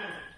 happens